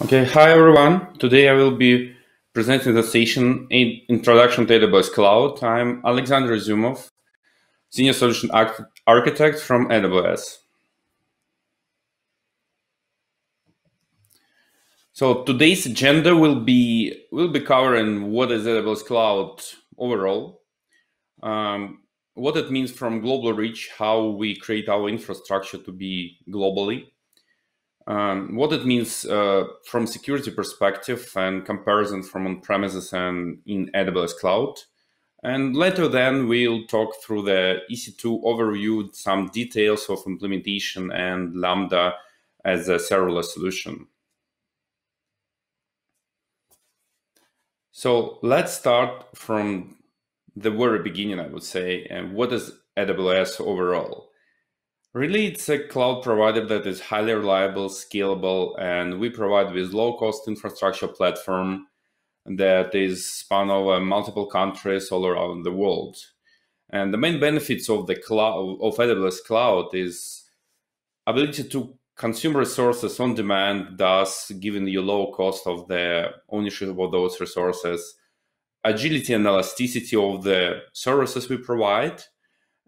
Okay, hi everyone. Today I will be presenting the session in Introduction to AWS Cloud. I'm Alexander Izumov, Senior Solution Architect from AWS. So today's agenda will be will be covering what is AWS Cloud overall, um, what it means from global reach, how we create our infrastructure to be globally, um, what it means uh, from security perspective and comparison from on-premises and in AWS cloud. And later then we'll talk through the EC2 overview, some details of implementation and Lambda as a serverless solution. So let's start from the very beginning, I would say, and what is AWS overall? Really, it's a cloud provider that is highly reliable, scalable, and we provide with low-cost infrastructure platform that is span over multiple countries all around the world. And the main benefits of the cloud of AWS cloud is ability to consume resources on demand, thus giving you low cost of the ownership of those resources, agility and elasticity of the services we provide,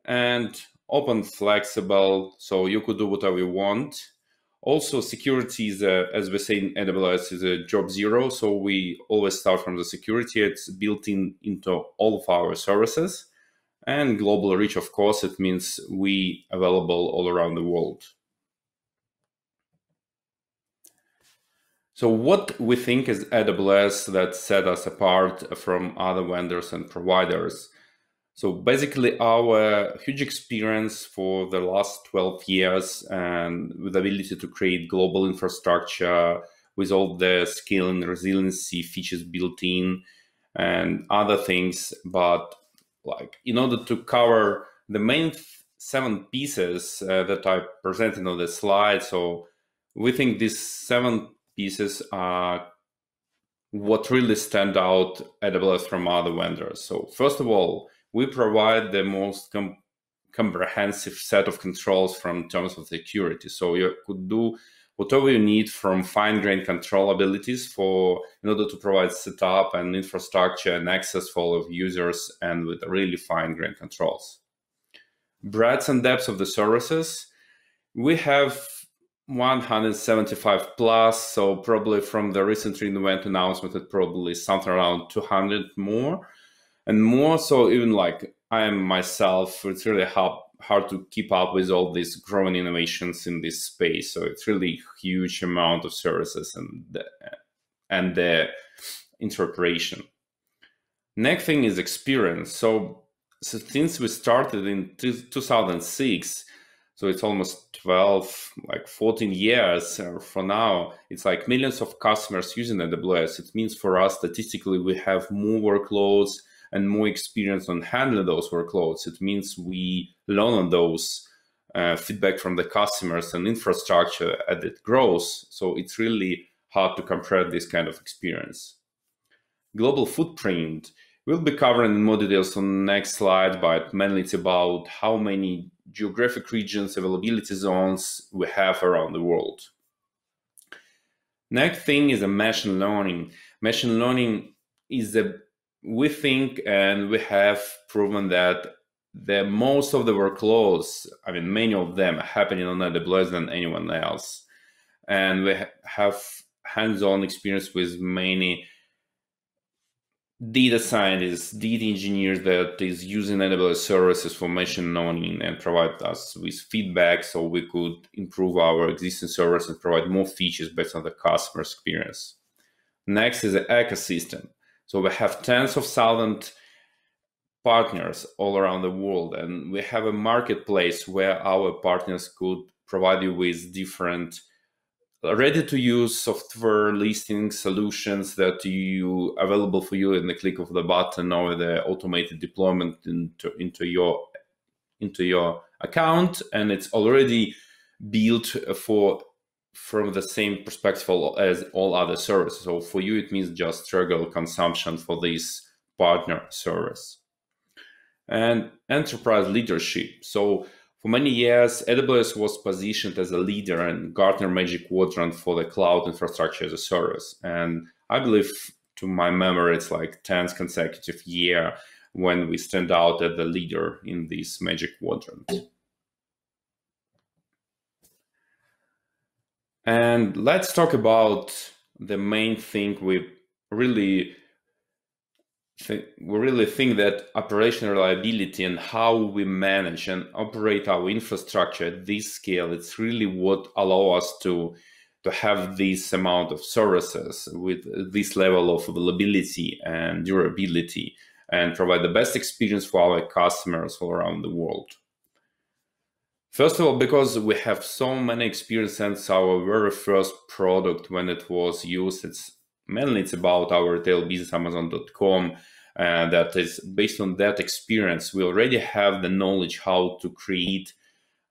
and open, flexible, so you could do whatever you want. Also, security is, a, as we say in AWS, is a job zero. So we always start from the security. It's built in into all of our services. And global reach, of course, it means we available all around the world. So what we think is AWS that set us apart from other vendors and providers so basically, our huge experience for the last 12 years and with the ability to create global infrastructure with all the scale and resiliency features built in and other things. But like in order to cover the main seven pieces uh, that I presented on the slide, so we think these seven pieces are what really stand out AWS from other vendors. So first of all, we provide the most com comprehensive set of controls from terms of security. So you could do whatever you need from fine-grained control abilities for in order to provide setup and infrastructure and access for all of users and with really fine-grained controls. Breadth and depth of the services. We have 175 plus, so probably from the recent event announcement, it probably something around 200 more and more so even like I am myself, it's really hard hard to keep up with all these growing innovations in this space. So it's really huge amount of services and the, and the interoperation. Next thing is experience. So, so since we started in 2006, so it's almost 12, like 14 years uh, for now, it's like millions of customers using AWS. It means for us, statistically, we have more workloads, and more experience on handling those workloads. It means we learn on those uh, feedback from the customers and infrastructure as it grows. So it's really hard to compare this kind of experience. Global footprint. We'll be covering in more details on the next slide, but mainly it's about how many geographic regions, availability zones we have around the world. Next thing is a machine learning. Machine learning is the we think and we have proven that the most of the workloads, I mean, many of them happening on AWS than anyone else. And we have hands-on experience with many data scientists, data engineers that is using AWS services for machine learning and provide us with feedback so we could improve our existing service and provide more features based on the customer experience. Next is the ecosystem. So we have tens of thousands partners all around the world, and we have a marketplace where our partners could provide you with different ready to use software listing solutions that you available for you in the click of the button or the automated deployment into into your into your account. And it's already built for from the same perspective as all other services. So for you, it means just regular consumption for this partner service. And enterprise leadership. So For many years, AWS was positioned as a leader in Gartner Magic Quadrant for the cloud infrastructure as a service. And I believe, to my memory, it's like 10th consecutive year when we stand out as the leader in this Magic Quadrant. And let's talk about the main thing we really we really think that operational reliability and how we manage and operate our infrastructure at this scale it's really what allow us to to have this amount of services with this level of availability and durability and provide the best experience for our customers all around the world first of all because we have so many experience since our very first product when it was used it's mainly it's about our retail business amazon.com uh, that is based on that experience. We already have the knowledge how to create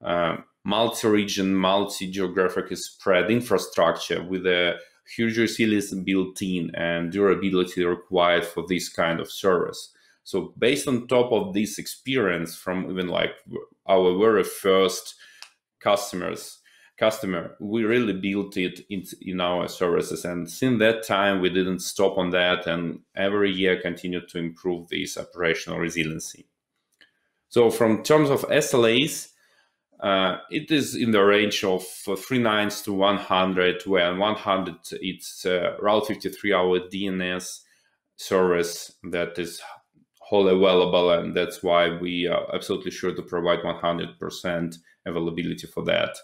uh, multi-region multi-geographic spread infrastructure with a huge resilience built in and durability required for this kind of service so based on top of this experience from even like our very first customers customer we really built it in, in our services. And since that time we didn't stop on that and every year continued to improve this operational resiliency. So from terms of slas uh, it is in the range of uh, three nines to 100 where 100 it's uh, route 53 our dns service that is wholly available and that's why we are absolutely sure to provide 100% availability for that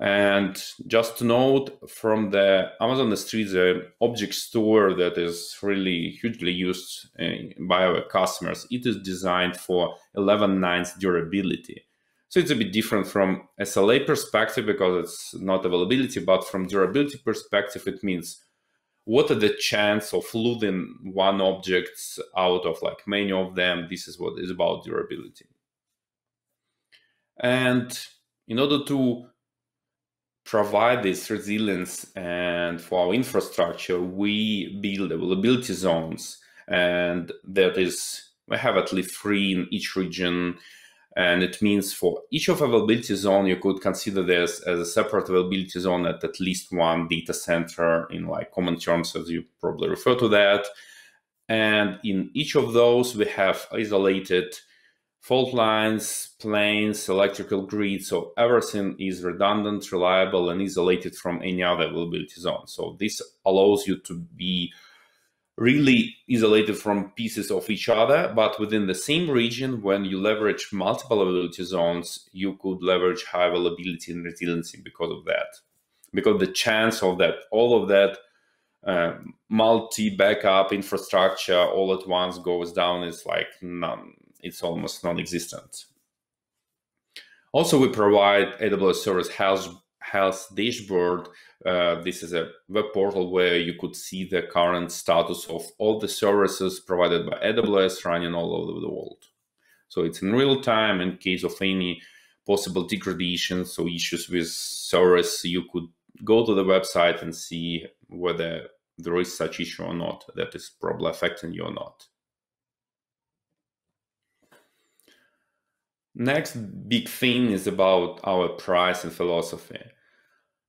and just to note from the Amazon S3, the object store that is really hugely used uh, by our customers, it is designed for 11 nines durability. So it's a bit different from SLA perspective because it's not availability, but from durability perspective, it means what are the chance of losing one object out of like many of them. This is what is about durability. And in order to provide this resilience and for our infrastructure, we build availability zones, and that is we have at least three in each region. And it means for each of availability zone, you could consider this as a separate availability zone at at least one data center in like common terms, as you probably refer to that. And in each of those, we have isolated fault lines, planes, electrical grid. So everything is redundant, reliable, and isolated from any other availability zone. So this allows you to be really isolated from pieces of each other, but within the same region, when you leverage multiple availability zones, you could leverage high availability and resiliency because of that. Because the chance of that, all of that uh, multi backup infrastructure all at once goes down is like none it's almost non-existent. Also, we provide AWS Service Health, Health Dashboard. Uh, this is a web portal where you could see the current status of all the services provided by AWS running all over the world. So it's in real time in case of any possible degradations or issues with service, you could go to the website and see whether there is such issue or not that is probably affecting you or not. Next big thing is about our price and philosophy.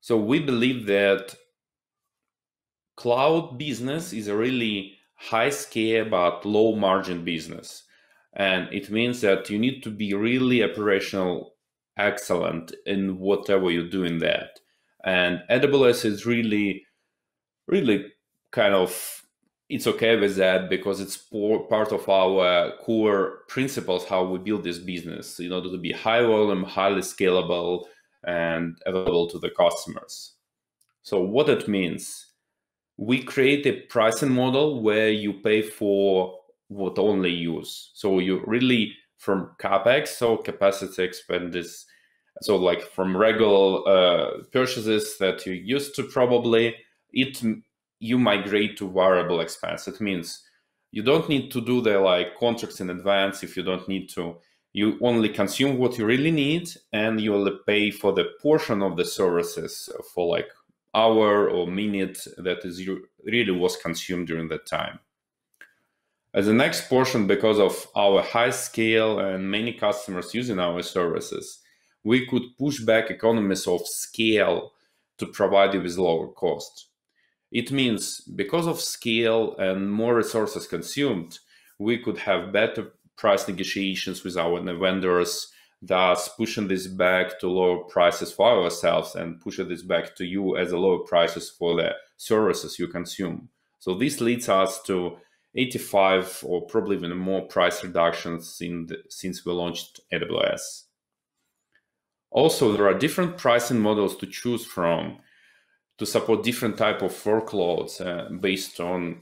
So we believe that cloud business is a really high scale but low margin business. And it means that you need to be really operational excellent in whatever you do in that. And AWS is really, really kind of it's okay with that because it's part of our core principles how we build this business in order to be high volume highly scalable and available to the customers. So what it means we create a pricing model where you pay for what only use. So you really from capex so capacity expenses so like from regular uh, purchases that you used to probably it you migrate to variable expense. It means you don't need to do the like contracts in advance if you don't need to. You only consume what you really need, and you will pay for the portion of the services for like hour or minute that is really was consumed during that time. As the next portion, because of our high scale and many customers using our services, we could push back economies of scale to provide you with lower cost. It means because of scale and more resources consumed, we could have better price negotiations with our vendors, thus pushing this back to lower prices for ourselves and pushing this back to you as a lower prices for the services you consume. So this leads us to 85 or probably even more price reductions the, since we launched AWS. Also, there are different pricing models to choose from to support different type of workloads uh, based on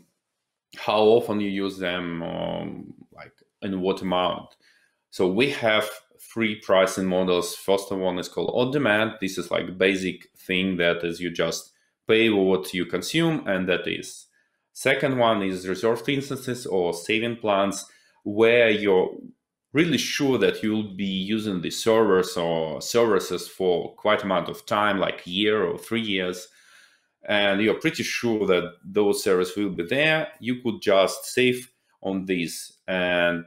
how often you use them, um, like in what amount. So we have three pricing models. First one is called on demand. This is like basic thing that is you just pay what you consume and that is. Second one is reserved instances or saving plans where you're really sure that you'll be using the servers or services for quite amount of time, like year or three years, and you're pretty sure that those servers will be there, you could just save on these and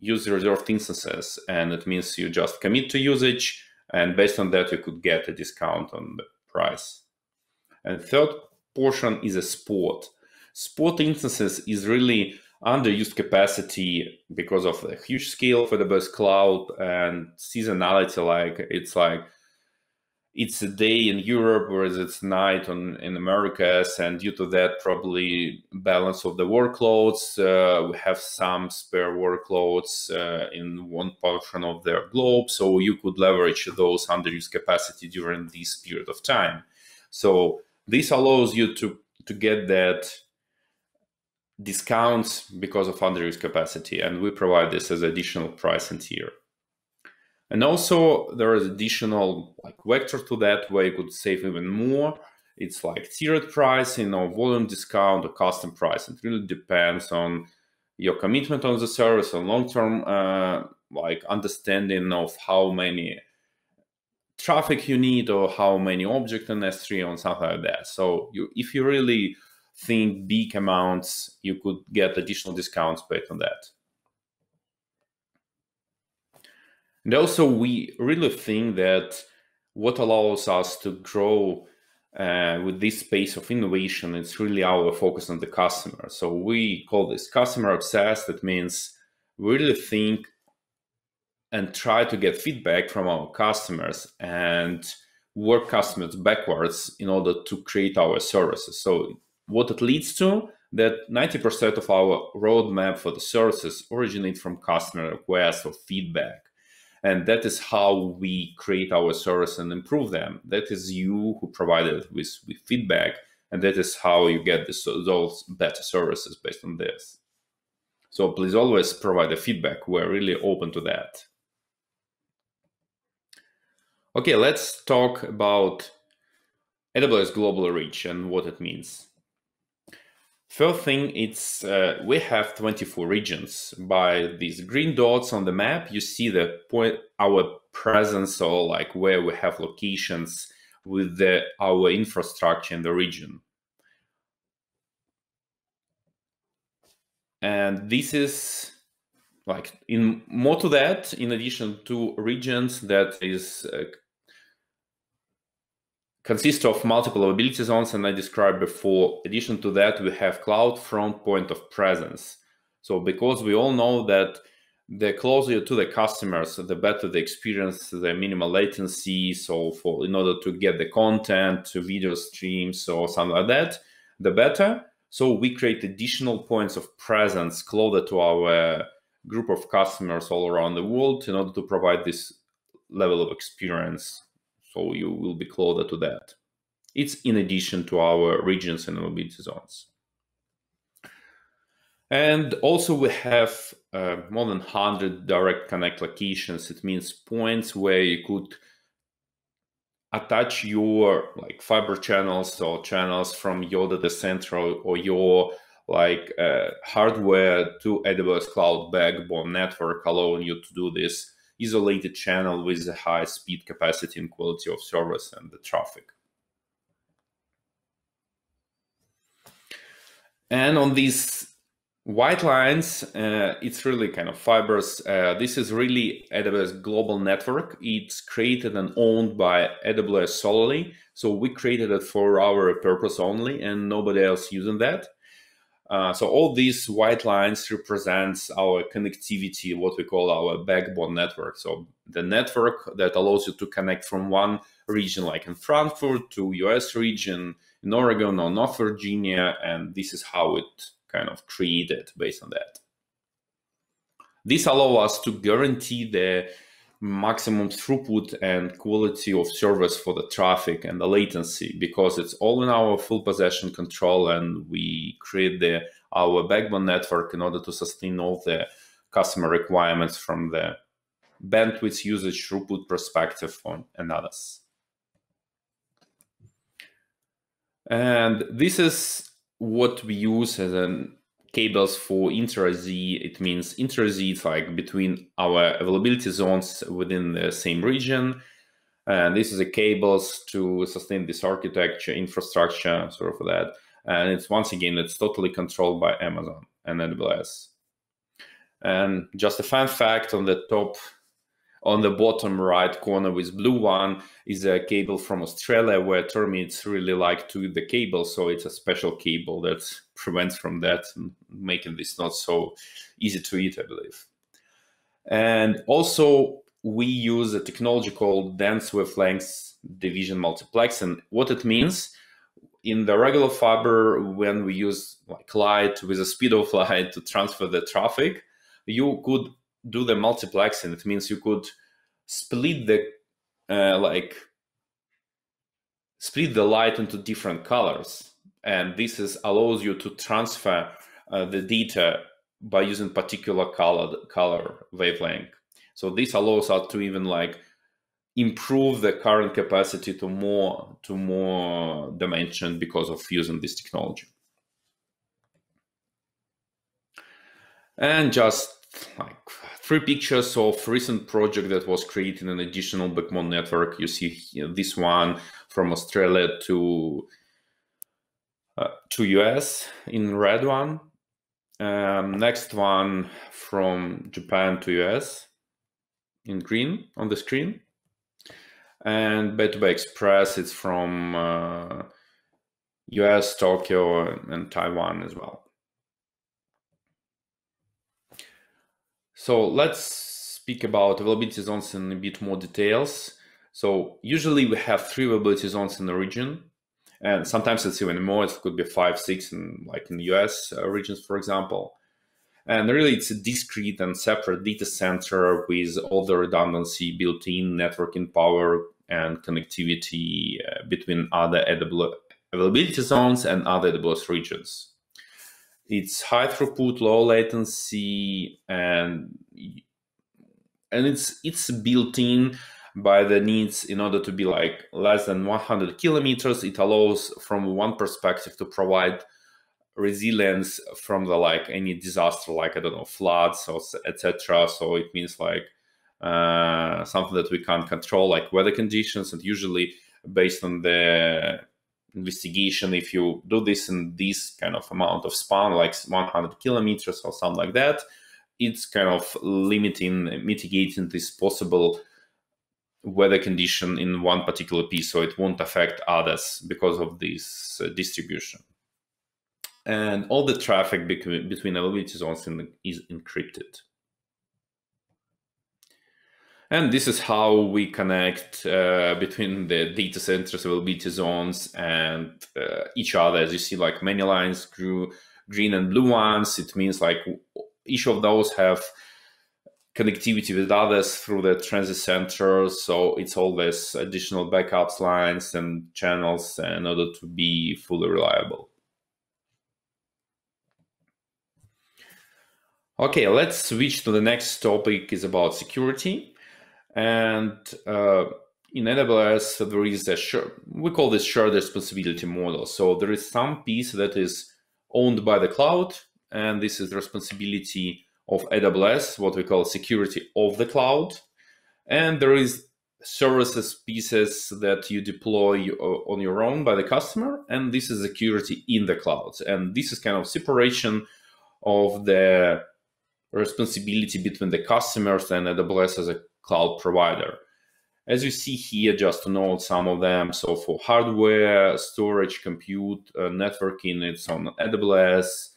use reserved instances. And it means you just commit to usage, and based on that, you could get a discount on the price. And third portion is a spot. Spot instances is really underused capacity because of the huge scale for the best cloud and seasonality. Like it's like it's a day in Europe, whereas it's night on in Americas, and due to that, probably balance of the workloads. Uh, we have some spare workloads uh, in one portion of the globe, so you could leverage those underused capacity during this period of time. So this allows you to to get that discounts because of underused capacity, and we provide this as additional pricing tier. And also there is additional like vector to that where you could save even more. It's like tiered pricing or volume discount or custom price. It really depends on your commitment on the service and long-term uh, like understanding of how many traffic you need or how many objects in S3 or something like that. So you, if you really think big amounts, you could get additional discounts based on that. And also, we really think that what allows us to grow uh, with this space of innovation is really our focus on the customer. So we call this customer obsessed. That means we really think and try to get feedback from our customers and work customers backwards in order to create our services. So what it leads to that 90% of our roadmap for the services originate from customer requests or feedback and that is how we create our service and improve them. That is you who provided with, with feedback and that is how you get this, those better services based on this. So please always provide the feedback. We're really open to that. Okay let's talk about aws global reach and what it means First thing, it's uh, we have 24 regions. By these green dots on the map, you see the point our presence or like where we have locations with the, our infrastructure in the region. And this is like in more to that, in addition to regions that is uh, consists of multiple availability zones, and I described before. Addition to that, we have cloud front point of presence. So because we all know that the closer to the customers, the better the experience, the minimal latency. So for in order to get the content, to video streams or something like that, the better. So we create additional points of presence closer to our group of customers all around the world in order to provide this level of experience so you will be closer to that. It's in addition to our regions and mobility zones. And also we have uh, more than 100 direct connect locations. It means points where you could attach your like fiber channels or channels from your data center or your like uh, hardware to AWS Cloud Backbone network, allowing you to do this isolated channel with a high speed capacity and quality of service and the traffic. And on these White lines, uh, it's really kind of fibers. Uh, this is really AWS global network. It's created and owned by AWS solely. So we created it for our purpose only and nobody else using that. Uh, so all these white lines represents our connectivity, what we call our backbone network. So the network that allows you to connect from one region, like in Frankfurt, to US region, in Oregon or North Virginia, and this is how it kind of created based on that. This allows us to guarantee the maximum throughput and quality of service for the traffic and the latency because it's all in our full possession control and we create the our backbone network in order to sustain all the customer requirements from the bandwidth usage throughput perspective and others. And this is what we use as an cables for intra-Z. It means intra-Z is like between our availability zones within the same region. And this is a cables to sustain this architecture, infrastructure, sort of that. And it's once again, it's totally controlled by Amazon and AWS. And just a fun fact on the top on the bottom right corner with blue one is a cable from Australia where termites really like to eat the cable. So it's a special cable that prevents from that, making this not so easy to eat, I believe. And also we use a technology called dense wavelength division multiplex. And what it means in the regular fiber, when we use like light with a speed of light to transfer the traffic, you could do the multiplexing. It means you could split the uh, like split the light into different colors, and this is allows you to transfer uh, the data by using particular color color wavelength. So this allows us to even like improve the current capacity to more to more dimension because of using this technology. And just like three pictures of recent project that was creating an additional backbone network. You see here, this one from Australia to uh, to US in red one. Um, next one from Japan to US in green on the screen. And B2B Express, it's from uh, US, Tokyo, and Taiwan as well. So let's speak about availability zones in a bit more details. So usually we have three availability zones in the region, and sometimes it's even more. It could be five, six, in like in the US uh, regions, for example. And really, it's a discrete and separate data center with all the redundancy built in, networking power, and connectivity uh, between other AWS availability zones and other AWS regions it's high throughput, low latency, and and it's it's built in by the needs in order to be like less than 100 kilometers. It allows, from one perspective, to provide resilience from the like any disaster, like I don't know, floods or etc. So it means like uh, something that we can't control, like weather conditions, and usually based on the investigation if you do this in this kind of amount of span like 100 kilometers or something like that it's kind of limiting mitigating this possible weather condition in one particular piece so it won't affect others because of this uh, distribution. And all the traffic between, between availability zones in, is encrypted and this is how we connect uh, between the data centers, availability zones, and uh, each other. As you see, like many lines grew green and blue ones. It means like each of those have connectivity with others through the transit centers. So it's all always additional backups lines and channels in order to be fully reliable. Okay, let's switch to the next topic is about security. And uh, in AWS, there is a we call this shared responsibility model. So there is some piece that is owned by the cloud, and this is the responsibility of AWS, what we call security of the cloud. And there is services pieces that you deploy on your own by the customer, and this is security in the cloud. And this is kind of separation of the responsibility between the customers and AWS as a cloud provider. As you see here, just to note some of them. So for hardware, storage, compute, uh, networking, it's on AWS,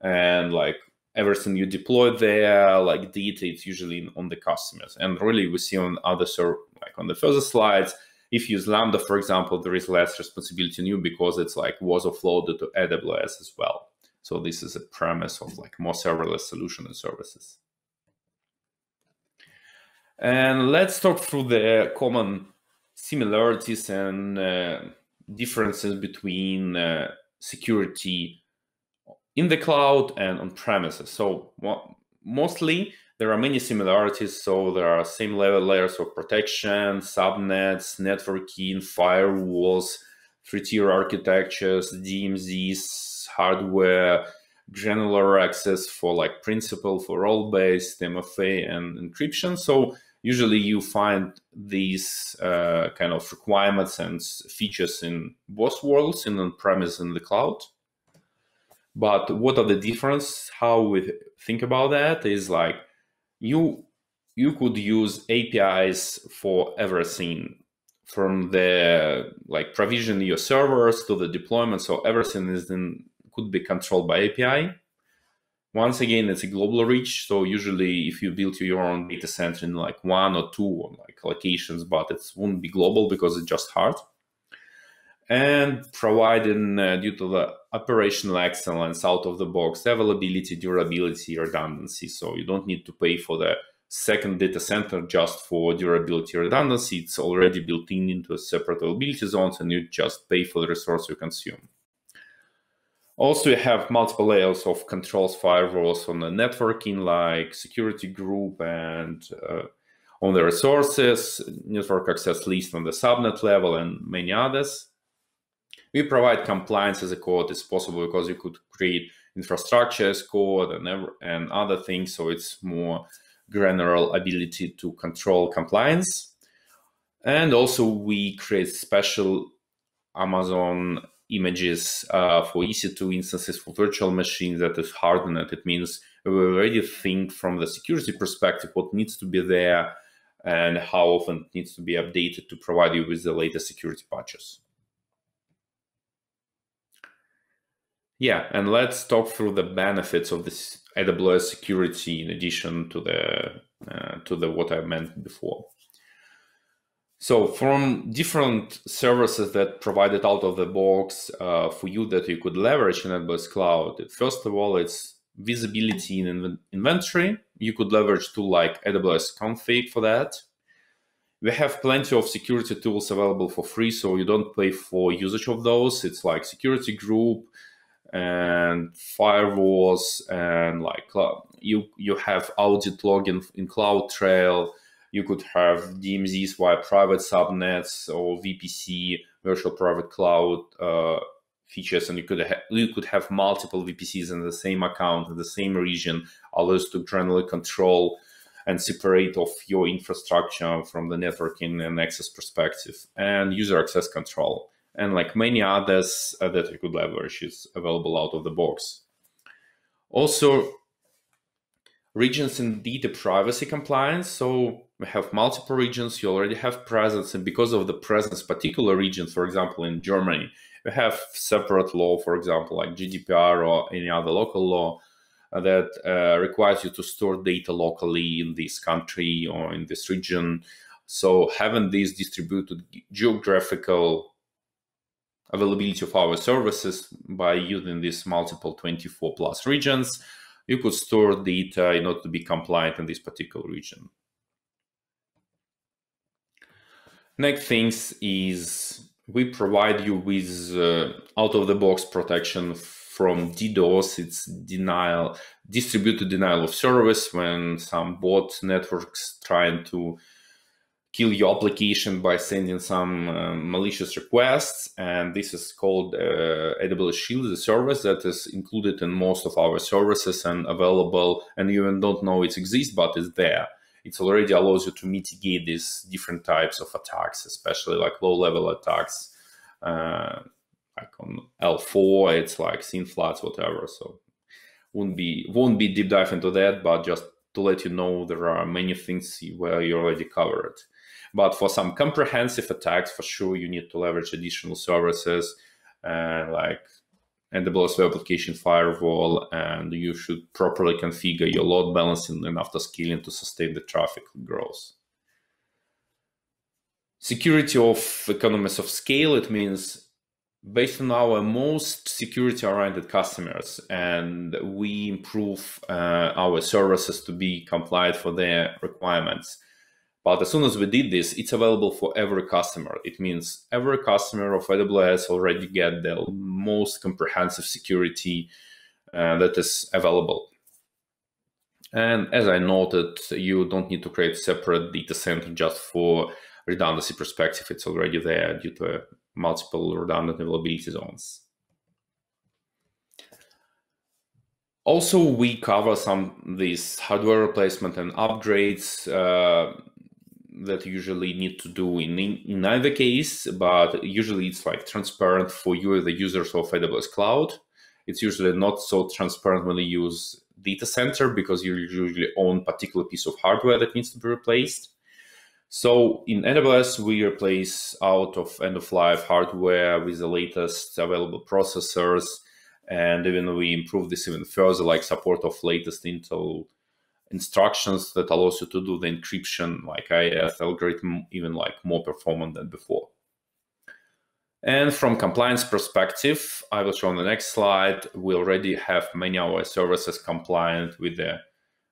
and like everything you deploy there, like data, it's usually on the customers. And really, we see on other like on the further slides, if you use Lambda, for example, there is less responsibility on you because it's like was offloaded to AWS as well. So this is a premise of like more serverless solution and services. And let's talk through the common similarities and uh, differences between uh, security in the cloud and on premises. So well, mostly there are many similarities. So there are same level layers of protection, subnets, networking, firewalls, three-tier architectures, DMZs, hardware, granular access for like principal for role-based MFA and encryption. So usually you find these uh, kind of requirements and features in both worlds, in on-premise and the cloud. But what are the difference? How we think about that is like you you could use APIs for everything from the like provision your servers to the deployment. So everything is then could be controlled by API. Once again, it's a global reach. So usually, if you build your own data center in like one or two like locations, but it won't be global because it's just hard. And providing uh, due to the operational excellence out of the box availability durability redundancy. So you don't need to pay for the second data center just for durability redundancy. It's already built in into a separate availability zones and you just pay for the resource you consume also you have multiple layers of controls firewalls on the networking like security group and uh, on the resources network access list on the subnet level and many others we provide compliance as a code as possible because you could create infrastructure as code and and other things. So it's more granular ability to control compliance. And also we create special Amazon images uh, for EC2 instances for virtual machines that is hardened. It means we already think from the security perspective what needs to be there and how often it needs to be updated to provide you with the latest security patches. Yeah, and let's talk through the benefits of this AWS security in addition to the uh, to the what I mentioned before. So from different services that provided out of the box uh, for you that you could leverage in AWS Cloud, first of all, it's visibility in inventory. You could leverage tool like AWS Config for that. We have plenty of security tools available for free, so you don't pay for usage of those. It's like security group, and firewalls and like you you have audit login in CloudTrail. You could have DMZs via private subnets or VPC, virtual private cloud uh, features, and you could ha- you could have multiple VPCs in the same account in the same region, allows to granularly control and separate off your infrastructure from the networking and access perspective, and user access control and like many others uh, that you could leverage is available out of the box. Also, regions indeed data privacy compliance. So we have multiple regions, you already have presence, and because of the presence, particular regions, for example, in Germany, we have separate law, for example, like GDPR or any other local law uh, that uh, requires you to store data locally in this country or in this region. So having this distributed geographical availability of our services by using these multiple 24 plus regions. You could store data in order to be compliant in this particular region. Next things is we provide you with uh, out-of-the-box protection from DDoS. It's denial, distributed denial of service when some bot networks trying to kill your application by sending some uh, malicious requests. And this is called uh, AWS Shield, the service that is included in most of our services and available. And you even don't know it exists, but it's there. It already allows you to mitigate these different types of attacks, especially like low level attacks. Uh, like on L4, it's like SYN floods, whatever. So won't be won't be deep dive into that, but just to let you know there are many things where you already covered. But for some comprehensive attacks, for sure, you need to leverage additional services uh, like AWS Web Application Firewall, and you should properly configure your load balancing and auto scaling to sustain the traffic growth. Security of economies of scale, it means based on our most security oriented customers and we improve uh, our services to be compliant for their requirements but as soon as we did this it's available for every customer. It means every customer of aws already get the most comprehensive security uh, that is available. And as i noted you don't need to create separate data center just for redundancy perspective. It's already there due to multiple redundant availability zones. Also, we cover some these hardware replacement and upgrades uh, that usually need to do in, in either case, but usually it's like transparent for you, the users of AWS Cloud. It's usually not so transparent when you use data center because you usually own particular piece of hardware that needs to be replaced. So in AWS, we replace out of end of life hardware with the latest available processors. And even we improve this even further, like support of latest Intel instructions that allows you to do the encryption like AES algorithm, even like more performant than before. And from compliance perspective, I will show on the next slide, we already have many of our services compliant with the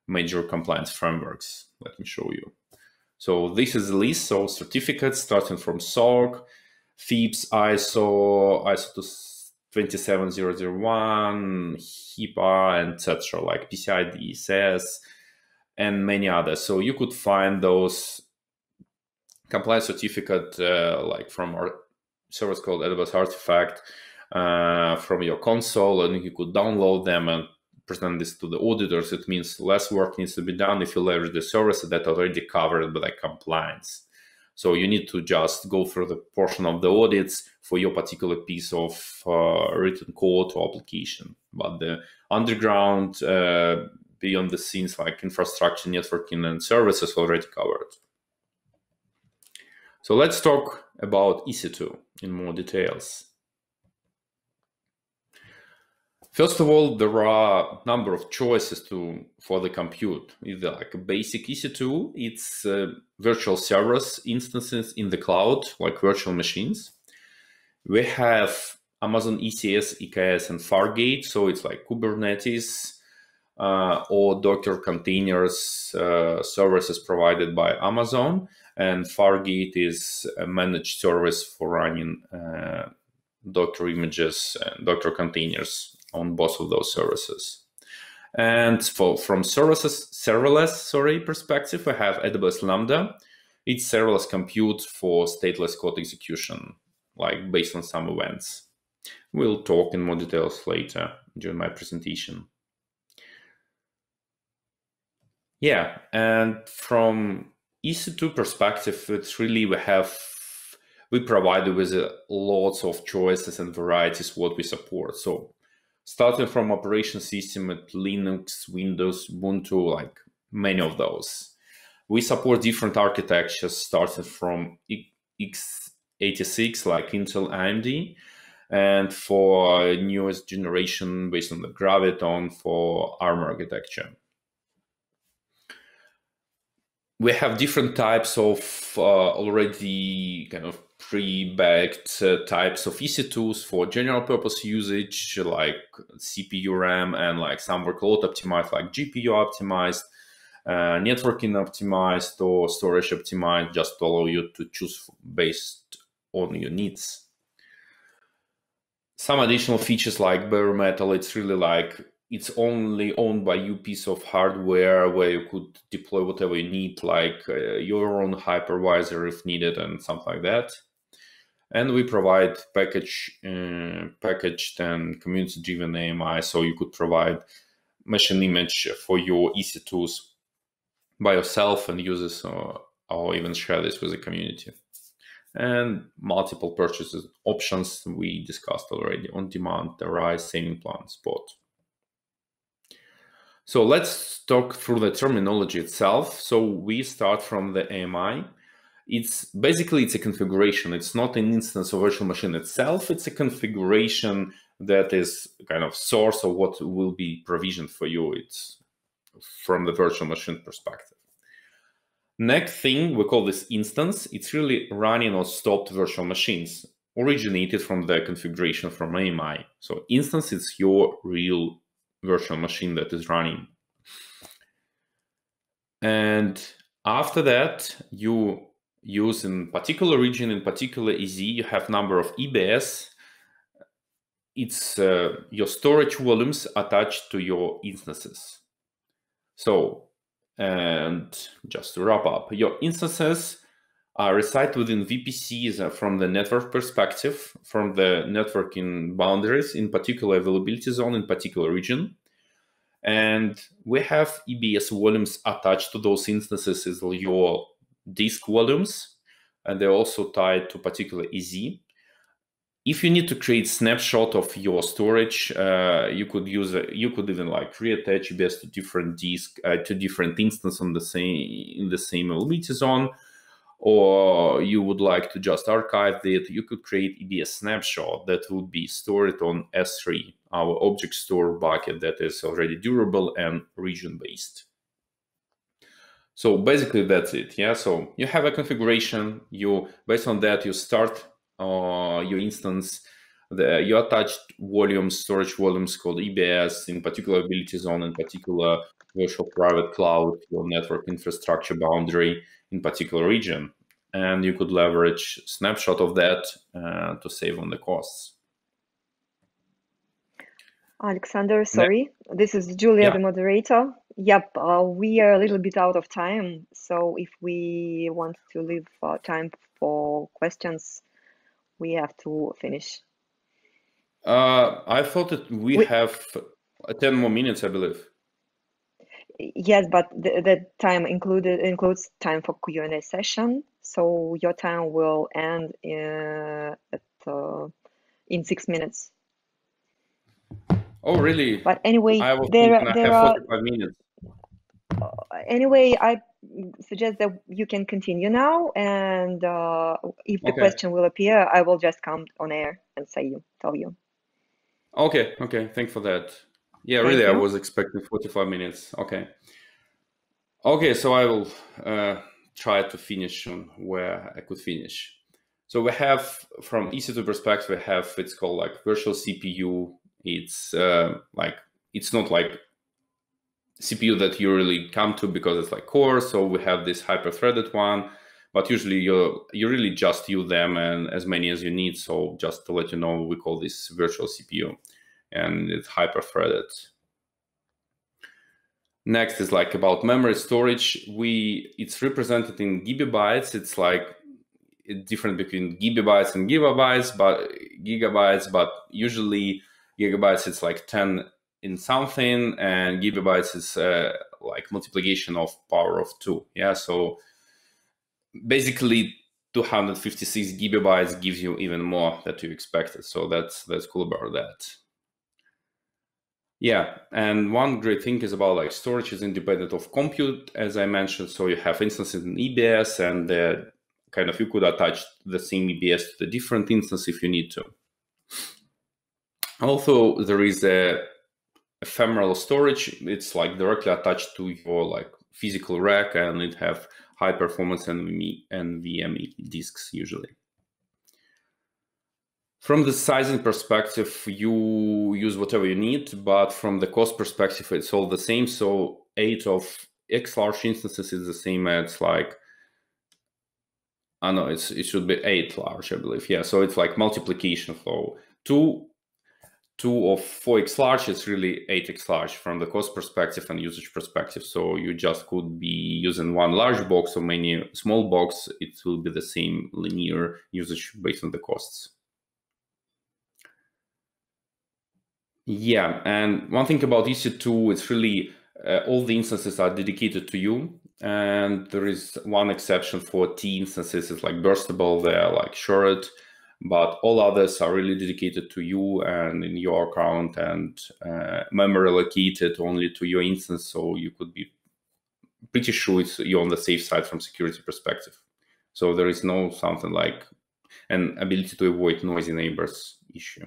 major compliance frameworks. Let me show you. So this is the list. So certificates starting from SOC, FIPS, ISO, ISO 27001, HIPAA, etc., like PCI DSS, and many others. So you could find those compliance certificate uh, like from our service called AWS Artifact uh, from your console, and you could download them and present this to the auditors, it means less work needs to be done if you leverage the services that already covered by compliance. So you need to just go through the portion of the audits for your particular piece of uh, written code or application. But the underground, uh, beyond the scenes like infrastructure, networking, and services already covered. So let's talk about EC2 in more details. First of all, there are a number of choices to for the compute. Either like a basic EC2, it's uh, virtual servers instances in the cloud, like virtual machines. We have Amazon ECS, EKS, and Fargate, so it's like Kubernetes uh, or Docker containers uh, services provided by Amazon, and Fargate is a managed service for running uh, Docker images and Docker containers on both of those services. And for, from services, serverless sorry, perspective, we have AWS Lambda. It's serverless compute for stateless code execution, like based on some events. We'll talk in more details later during my presentation. Yeah, and from EC2 perspective, it's really we have we provide with uh, lots of choices and varieties what we support. So starting from operation system at Linux, Windows, Ubuntu, like many of those. We support different architectures starting from x86 like Intel AMD and for newest generation based on the Graviton for ARM architecture. We have different types of uh, already kind of pre-baked uh, types of EC2s for general purpose usage, like CPU RAM and like some workload optimized, like GPU optimized, uh, networking optimized, or storage optimized, just to allow you to choose based on your needs. Some additional features like bare metal, it's really like it's only owned by you piece of hardware where you could deploy whatever you need, like uh, your own hypervisor if needed and something like that and we provide package uh, packaged and community driven AMI so you could provide machine image for your EC2s by yourself and users or, or even share this with the community and multiple purchases options we discussed already on demand, the rise, saving plan, spot. So let's talk through the terminology itself. So we start from the AMI. It's basically it's a configuration. It's not an instance of virtual machine itself. It's a configuration that is kind of source of what will be provisioned for you. It's from the virtual machine perspective. Next thing, we call this instance. It's really running or stopped virtual machines originated from the configuration from AMI. So instance is your real virtual machine that is running. And after that, you use in particular region, in particular AZ, you have number of EBS. It's uh, your storage volumes attached to your instances. So, and just to wrap up, your instances are reside within VPCs from the network perspective, from the networking boundaries, in particular availability zone, in particular region. And we have EBS volumes attached to those instances as your disk volumes, and they're also tied to particular AZ. If you need to create snapshot of your storage, uh, you could use a, you could even like reattach EBS to different disk uh, to different instance on the same in the same availability zone or you would like to just archive it, you could create EBS snapshot that would be stored on S3, our object store bucket that is already durable and region based. So basically that's it. Yeah. So you have a configuration. You based on that you start uh, your instance. The, you attached volumes, storage volumes called EBS, in particular ability zone, in particular virtual private cloud, your network infrastructure boundary, in particular region and you could leverage snapshot of that uh, to save on the costs. Alexander, sorry, this is Julia, yeah. the moderator. Yep, uh, we are a little bit out of time, so if we want to leave uh, time for questions, we have to finish. Uh, I thought that we, we have 10 more minutes, I believe. Yes, but the, the time included includes time for Q&A session. So your time will end in, at, uh, in six minutes. Oh, really? But anyway, there, there are, minutes. Uh, anyway, I suggest that you can continue now. And uh, if the okay. question will appear, I will just come on air and say you, tell you. Okay, okay. Thanks for that. Yeah, Thank really, you. I was expecting 45 minutes. Okay. Okay, so I will uh, try to finish on where I could finish. So we have from EC2 perspective, we have it's called like virtual CPU. It's uh, like it's not like CPU that you really come to because it's like core. So we have this hyper-threaded one, but usually you you really just use them and as many as you need. So just to let you know, we call this virtual CPU, and it's hyper-threaded. Next is like about memory storage. We it's represented in gigabytes. It's like different between gigabytes and gigabytes, but gigabytes, but usually gigabytes it's like 10 in something and gigabytes is uh, like multiplication of power of 2 yeah so basically 256 gigabytes gives you even more that you expected so that's that's cool about that yeah, and one great thing is about like storage is independent of compute, as I mentioned. So you have instances in EBS, and uh, kind of you could attach the same EBS to the different instance if you need to. Also, there is a ephemeral storage. It's like directly attached to your like physical rack, and it have high performance NVMe, NVMe disks usually. From the sizing perspective, you use whatever you need, but from the cost perspective, it's all the same. So eight of X large instances is the same as like, I know it's it should be eight large, I believe. Yeah, so it's like multiplication flow. Two two of 4x large is really 8x large from the cost perspective and usage perspective. So you just could be using one large box or many small box. It will be the same linear usage based on the costs. Yeah, and one thing about EC2, it's really uh, all the instances are dedicated to you. And there is one exception for T instances, it's like burstable, they're like sharded. but all others are really dedicated to you and in your account and uh, memory allocated only to your instance. So you could be pretty sure it's you're on the safe side from security perspective. So there is no something like an ability to avoid noisy neighbors issue.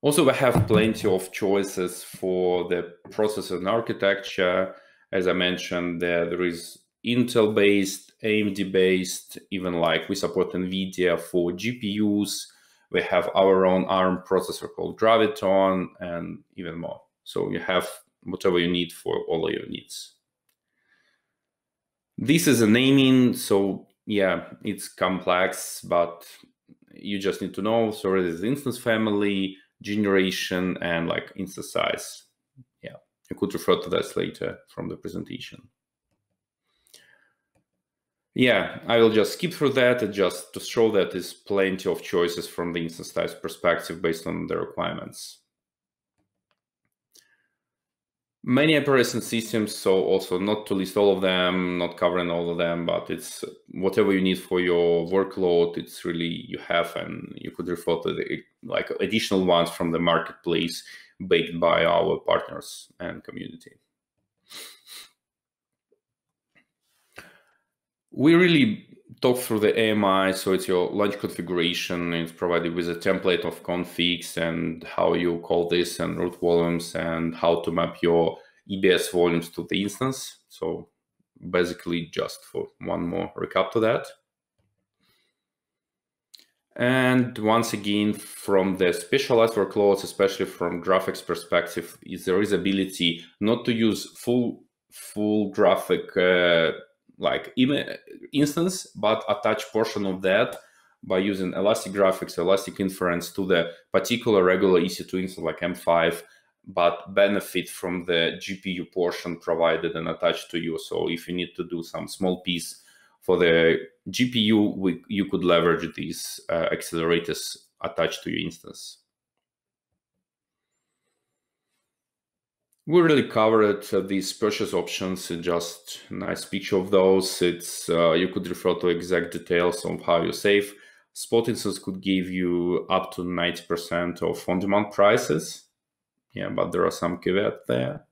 Also, we have plenty of choices for the processor and architecture. As I mentioned, there, there is Intel based, AMD based, even like we support NVIDIA for GPUs. We have our own ARM processor called Graviton and even more. So you have whatever you need for all of your needs. This is a naming, so yeah, it's complex, but you just need to know. So it is instance family, generation, and like instance size. Yeah, you could refer to that later from the presentation. Yeah, I will just skip through that just to show that there's plenty of choices from the instance type perspective based on the requirements. Many operation systems, so also not to list all of them, not covering all of them, but it's whatever you need for your workload, it's really you have, and you could refer to the like additional ones from the marketplace baked by our partners and community. We really talk through the AMI, so it's your launch configuration. It's provided with a template of configs and how you call this and root volumes and how to map your EBS volumes to the instance. So basically just for one more recap to that. And once again, from the specialized workloads, especially from graphics perspective, is there is ability not to use full full graphic uh, like even instance, but attach portion of that by using elastic graphics, elastic inference to the particular regular EC2 instance like M5, but benefit from the GPU portion provided and attached to you. So if you need to do some small piece for the GPU, we, you could leverage these uh, accelerators attached to your instance. We really covered uh, these purchase options just a nice picture of those. It's uh, you could refer to exact details of how you save spot instance could give you up to 90% of on-demand prices. Yeah but there are some caveats there.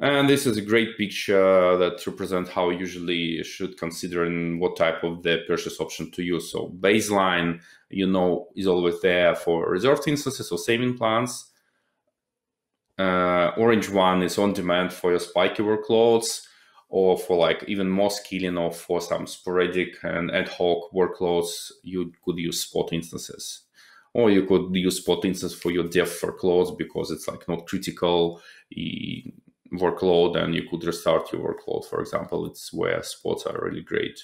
And this is a great picture that represents how usually should consider and what type of the purchase option to use. So baseline you know is always there for reserved instances or saving plans uh, Orange One is on demand for your spiky workloads or for like even more scaling or for some sporadic and ad hoc workloads, you could use spot instances. Or you could use spot instance for your dev workloads because it's like not critical workload and you could restart your workload, for example. It's where spots are really great.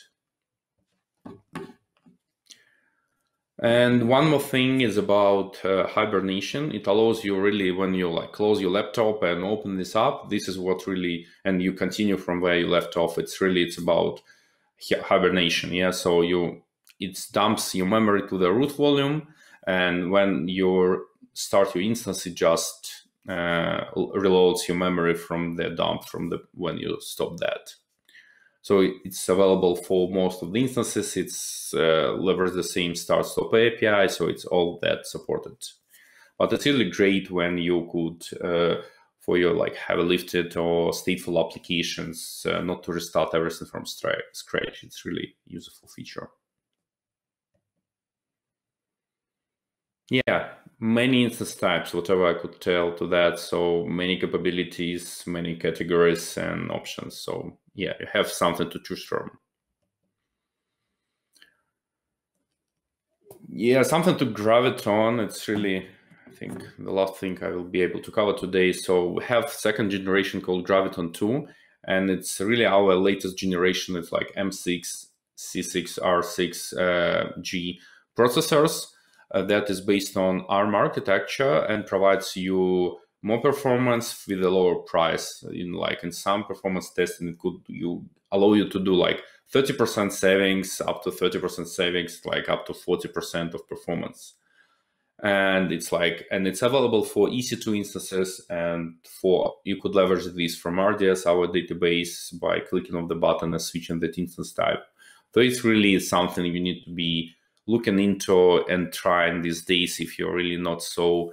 And one more thing is about uh, hibernation. It allows you really when you like close your laptop and open this up. This is what really, and you continue from where you left off. It's really it's about hibernation. Yeah, so you it dumps your memory to the root volume, and when you start your instance, it just uh, reloads your memory from the dump from the when you stop that. So it's available for most of the instances. It's uh, the same start stop API, so it's all that supported. But it's really great when you could, uh, for your like heavy lifted or stateful applications, uh, not to restart everything from scratch. It's really useful feature. Yeah, many instance types, whatever I could tell to that. So many capabilities, many categories and options. So yeah, you have something to choose from. Yeah, something to graviton. It's really, I think, the last thing I will be able to cover today. So we have second generation called Graviton 2, and it's really our latest generation. It's like M6, C6, R6, uh, G processors Uh, that is based on ARM architecture and provides you more performance with a lower price. In like in some performance testing it could you allow you to do like 30% savings up to 30% savings like up to 40% of performance. And it's like and it's available for ec2 instances and for you could leverage this from rds our database by clicking on the button and switching that instance type. So it's really something you need to be looking into and trying these days if you're really not so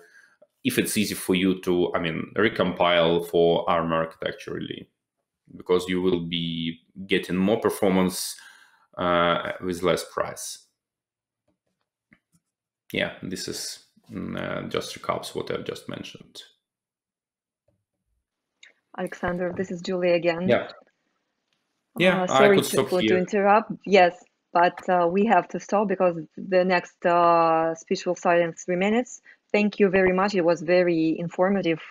if it's easy for you to i mean recompile for arm architecture really. Because you will be getting more performance uh, with less price. Yeah this is mm, uh, just recaps what i've just mentioned. Alexander this is julie again. Yeah. Yeah uh, sorry to, to interrupt. Yes but uh, we have to stop because the next uh, speech will start in three minutes. Thank you very much. It was very informative.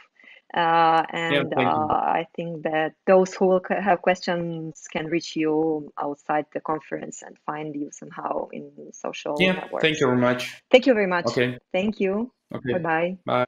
Uh, and yeah, uh, I think that those who will have questions can reach you outside the conference and find you somehow in social yeah, networks. Thank you very much. Thank you very much. Okay. Thank you. Okay. Bye-bye. Bye.